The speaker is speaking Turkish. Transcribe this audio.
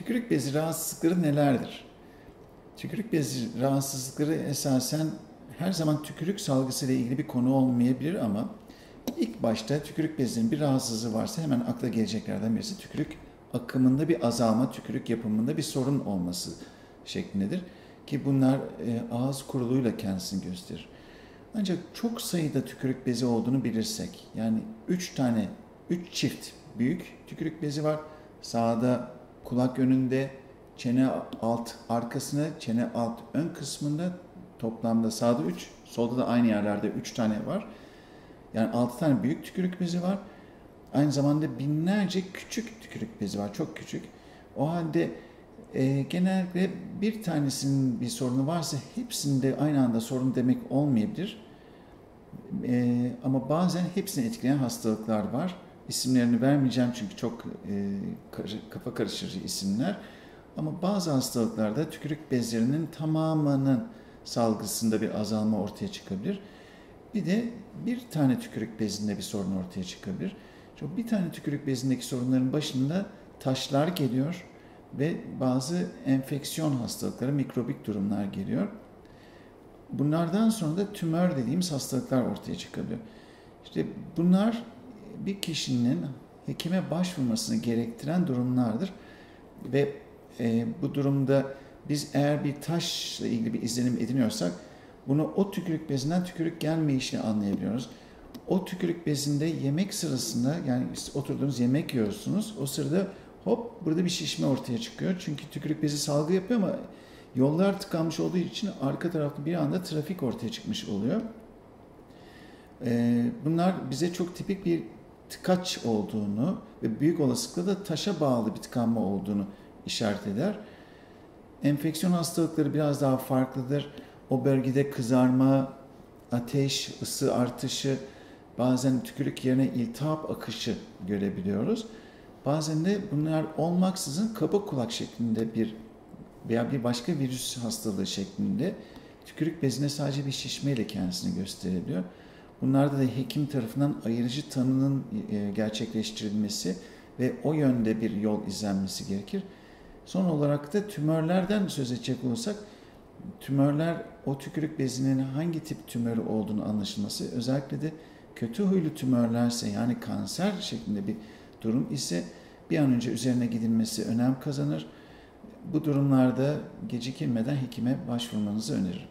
Tükürük bezi rahatsızlıkları nelerdir? Tükürük bezi rahatsızlıkları esasen her zaman tükürük salgısı ile ilgili bir konu olmayabilir ama ilk başta tükürük bezinin bir rahatsızlığı varsa hemen akla geleceklerden birisi tükürük akımında bir azalma, tükürük yapımında bir sorun olması şeklindedir. Ki bunlar e, ağız kuruluğuyla kendisini gösterir. Ancak çok sayıda tükürük bezi olduğunu bilirsek, yani 3 tane, 3 çift büyük tükürük bezi var. Sağda kulak önünde, çene alt arkasına, çene alt ön kısmında toplamda sağda 3, solda da aynı yerlerde 3 tane var. Yani 6 tane büyük tükürük bezi var. Aynı zamanda binlerce küçük tükürük bezi var, çok küçük. O halde e, genellikle bir tanesinin bir sorunu varsa hepsinde aynı anda sorun demek olmayabilir. E, ama bazen hepsini etkileyen hastalıklar var. İsimlerini vermeyeceğim çünkü çok e, kafa karıştırıcı isimler. Ama bazı hastalıklarda tükürük bezlerinin tamamının salgısında bir azalma ortaya çıkabilir. Bir de bir tane tükürük bezinde bir sorun ortaya çıkabilir. Çünkü bir tane tükürük bezindeki sorunların başında taşlar geliyor ve bazı enfeksiyon hastalıkları, mikrobik durumlar geliyor. Bunlardan sonra da tümör dediğimiz hastalıklar ortaya çıkabiliyor. İşte bunlar bir kişinin hekime başvurmasını gerektiren durumlardır ve e, bu durumda biz eğer bir taşla ilgili bir izlenim ediniyorsak bunu o tükürük bezinden tükürük gelmeyişini anlayabiliyoruz. O tükürük bezinde yemek sırasında yani oturduğunuz yemek yiyorsunuz. O sırada hop burada bir şişme ortaya çıkıyor. Çünkü tükürük bezi salgı yapıyor ama yollar tıkanmış olduğu için arka tarafta bir anda trafik ortaya çıkmış oluyor. Ee, bunlar bize çok tipik bir tıkaç olduğunu ve büyük olasılıkla da taşa bağlı bir tıkanma olduğunu işaret eder. Enfeksiyon hastalıkları biraz daha farklıdır. O bölgede kızarma, ateş, ısı artışı, bazen tükürük yerine iltihap akışı görebiliyoruz. Bazen de bunlar olmaksızın kaba kulak şeklinde bir veya bir başka virüs hastalığı şeklinde tükürük bezine sadece bir şişmeyle kendisini gösterebiliyor. Bunlarda da hekim tarafından ayırıcı tanının e, gerçekleştirilmesi ve o yönde bir yol izlenmesi gerekir. Son olarak da tümörlerden söz edecek olursak, tümörler o tükürük bezinin hangi tip tümörü olduğunu anlaşılması, özellikle de kötü huylu tümörlerse yani kanser şeklinde bir durum ise bir an önce üzerine gidilmesi önem kazanır. Bu durumlarda gecikilmeden hekime başvurmanızı öneririm.